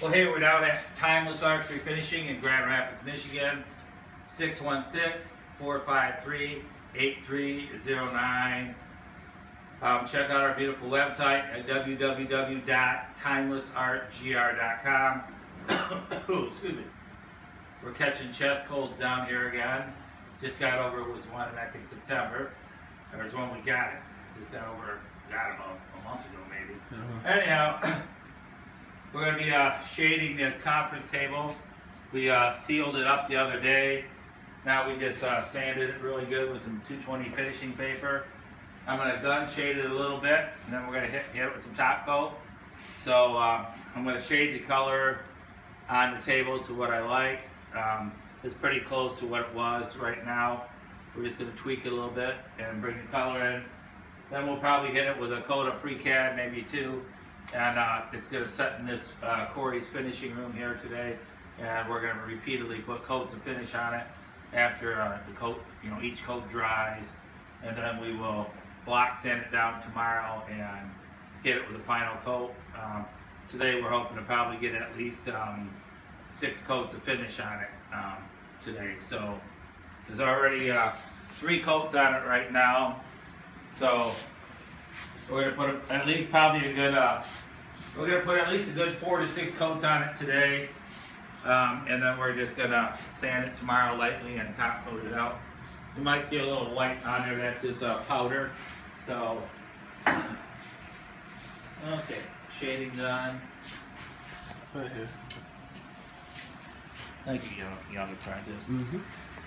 Well, hey, we're down at Timeless Arts Refinishing in Grand Rapids, Michigan. 616-453-8309. Um, check out our beautiful website at www.timelessartgr.com. Excuse me. We're catching chest colds down here again. Just got over with one back in September. There's one we got it. Just got over, I don't know, a month ago maybe. Anyhow, we're going to be uh, shading this conference table. We uh, sealed it up the other day. Now we just uh, sanded it really good with some 220 finishing paper. I'm going to gun shade it a little bit, and then we're going to hit, hit it with some top coat. So uh, I'm going to shade the color on the table to what I like. Um, it's pretty close to what it was right now. We're just going to tweak it a little bit and bring the color in. Then we'll probably hit it with a coat of pre-cat, maybe two. And uh, it's going to set in this uh, Corey's finishing room here today. And we're going to repeatedly put coats of finish on it after uh, the coat, you know, each coat dries. And then we will block sand it down tomorrow and hit it with a final coat. Um, today we're hoping to probably get at least um, six coats of finish on it um, today. So there's already uh, three coats on it right now. So we're gonna put at least probably a good, uh, we're gonna put at least a good four to six coats on it today. Um, and then we're just gonna sand it tomorrow lightly and top coat it out. You might see a little white on there, that's just uh, powder. So, okay, shading done. Right here. Thank you, young, young apprentice. Mm-hmm. Looks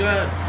good.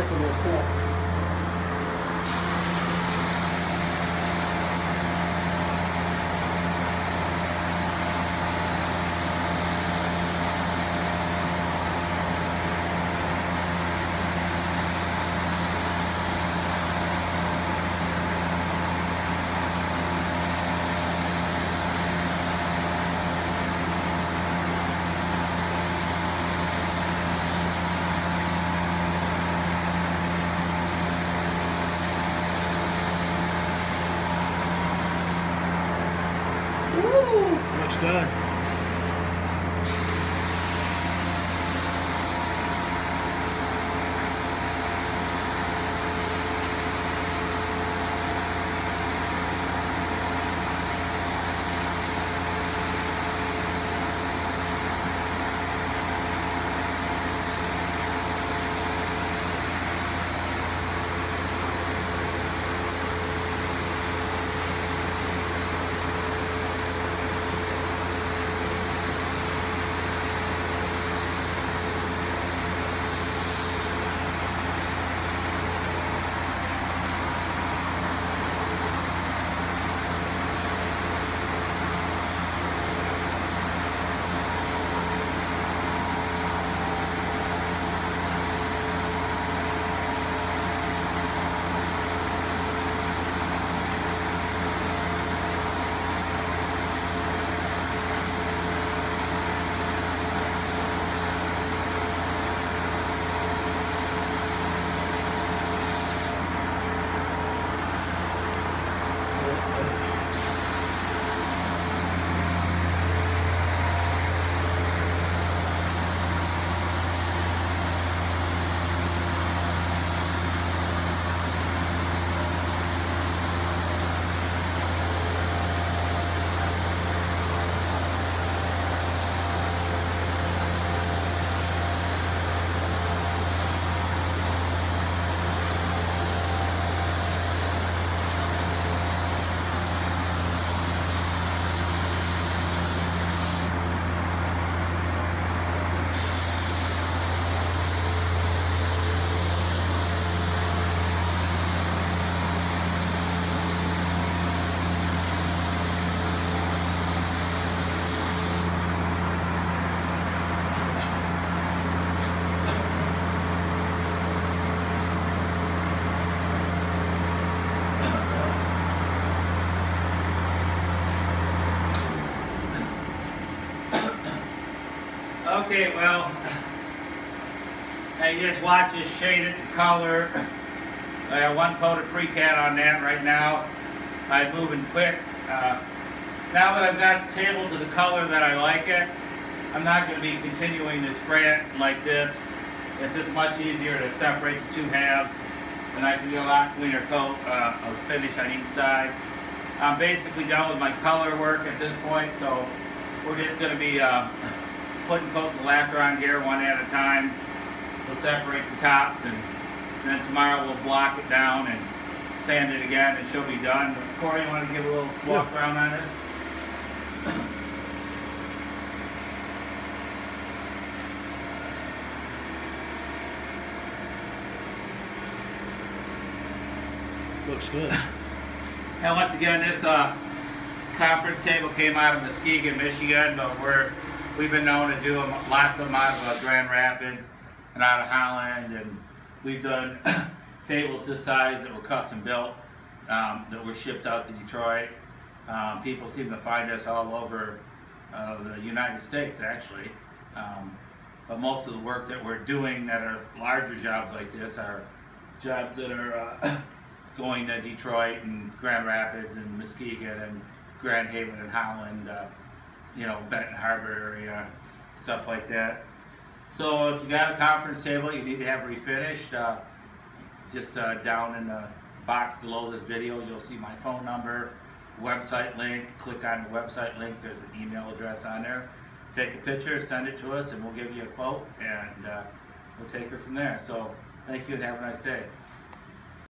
Don't Okay, well, I just watch this shaded color. I have one coat of pre-cat on that right now. I'm moving quick. Uh, now that I've got the table to the color that I like it, I'm not going to be continuing spray it like this. It's just much easier to separate the two halves, and I can get a lot cleaner coat uh, of finish on each side. I'm basically done with my color work at this point, so we're just going to be uh, putting coats of lacquer on here one at a time. We'll separate the tops, and then tomorrow we'll block it down and sand it again, and she'll be done. But Corey, you want to give a little walk around on it? Looks good. And once again, this uh, conference table came out of Muskegon, Michigan, but we're we've been known to do lots of them out of uh, Grand Rapids and out of Holland, and we've done tables this size that were custom built um, that were shipped out to Detroit. Um, people seem to find us all over uh, the United States, actually. Um, but most of the work that we're doing that are larger jobs like this are jobs that are uh, going to Detroit and Grand Rapids and Muskegon and Grand Haven and Holland, uh, you know, Benton Harbor area, stuff like that. So if you got a conference table you need to have refinished, uh, just uh, down in the box below this video, you'll see my phone number, website link. Click on the website link. There's an email address on there. Take a picture, send it to us, and we'll give you a quote, and uh, we'll take it from there. So thank you and have a nice day.